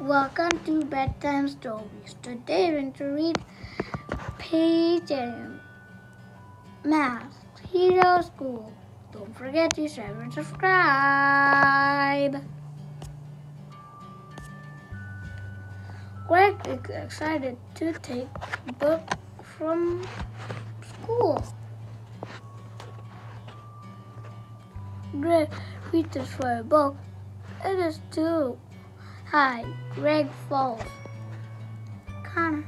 Welcome to Bedtime Stories. Today we're going to read PJ Masks Hero School. Don't forget to share and subscribe. Greg is excited to take book from school. Greg reaches for a book. It is too high. Greg falls. Connor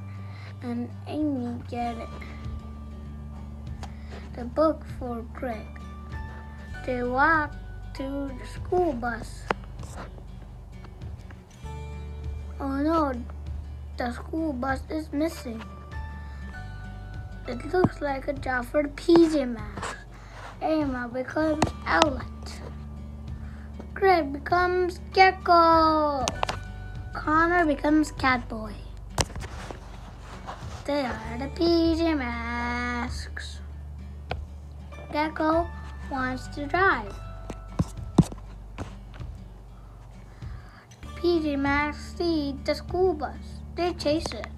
and Amy get. The book for Greg. They walk to the school bus. Oh no, the school bus is missing. It looks like a job for the PJ Masks. Emma becomes Owlet. Greg becomes Gekko. Connor becomes Catboy. They are the PJ Masks. Gekko wants to drive. PJ Masks see the school bus. They chase it.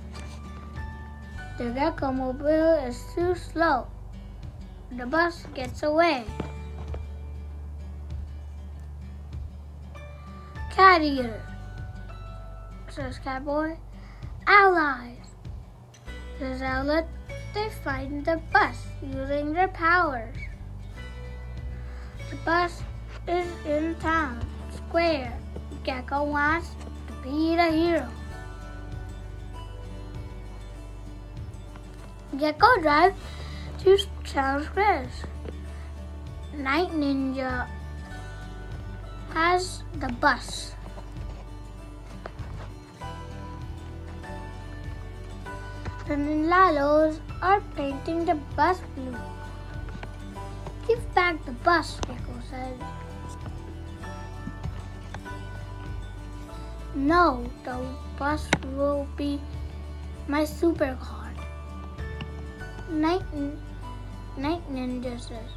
The Gekko mobile is too slow. The bus gets away. Cat eater, says Catboy. Allies, says. They find the bus using their powers. The bus is in town square. Gekko wants to be the hero. Gekko drives to town squares. Night Ninja has the bus. The Ninjalos are painting the bus blue. Give back the bus, Gekko says. No, the bus will be my supercar. Night, Night Ninja says.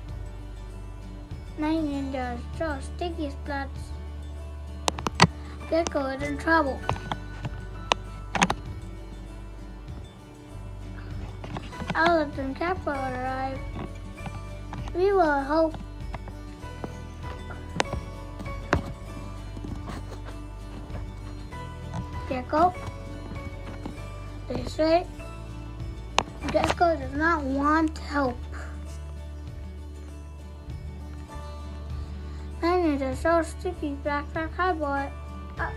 Night Ninja throws sticky splats. Gekko is in trouble. Owlet and Kappa arrive. We will help. Gekko. They say Gekko does not want help. It is so sticky backpack high boy. Uh,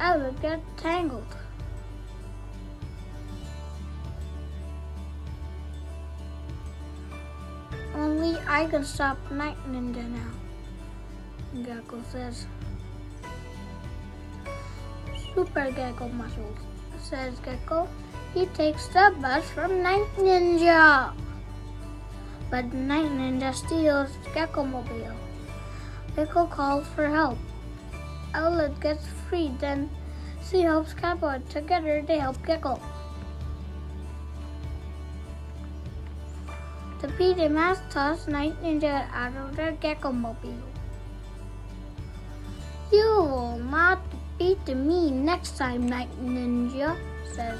I would get tangled. Only I can stop Night Ninja now. Gekko says. Super Gekko muscles, says Gekko. He takes the bus from Night Ninja. But Night Ninja steals Gekko Mobile. Gekko calls for help. Owlet gets free, then she helps Kappa. Together they help Gekko. The toss Night Ninja out of their Gekko Mobile. You will not beat me next time, Night Ninja, says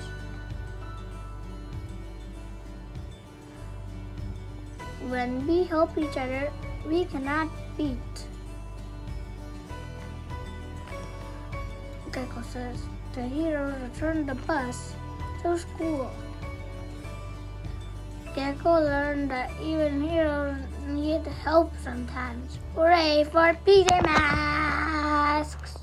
When we help each other, we cannot beat. Gekko says, the heroes return the bus to school. Gekko learned that even heroes need help sometimes. Hooray for PJ Masks!